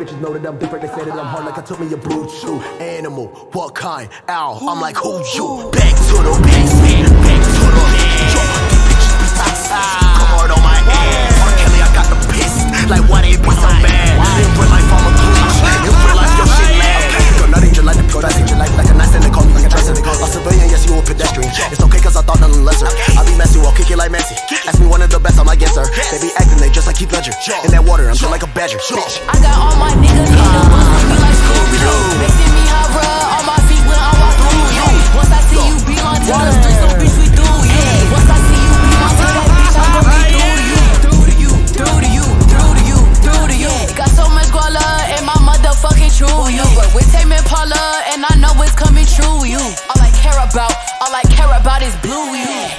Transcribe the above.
bitches know that I'm different. They say that I'm hard like I took me a blue chew. Animal, what kind? Ow, I'm like who you? Back to the basement, back to the Yo, these bitches be toxic. Come hard on my ass. R. Kelly, I got the pissed. Like why they be so mad? In real life, I'm a bleach. In real life, your shit lad. Girl, not angel like the go, that's angel like like a nice and they call me like a dress A civilian, yes, you a pedestrian. It's okay cause I thought nothing lesser. I be messy, while kick be acting, they just like Heath Ledger. In that water, I'm just like a badger. Bitch. I got all my niggas in the bus with me like Scooby-Doo Making me hover on my feet when I walk through you. Once I see you belong to the streets, so bitch we through you. Once I see you belong to that bitch, I'm gon' be through to you. Through to you, through to you, through to you, through to you. Got so much guala in my motherfucking true you? But with Tame Impala and I know it's coming true you. All I care about, all I care about is blue you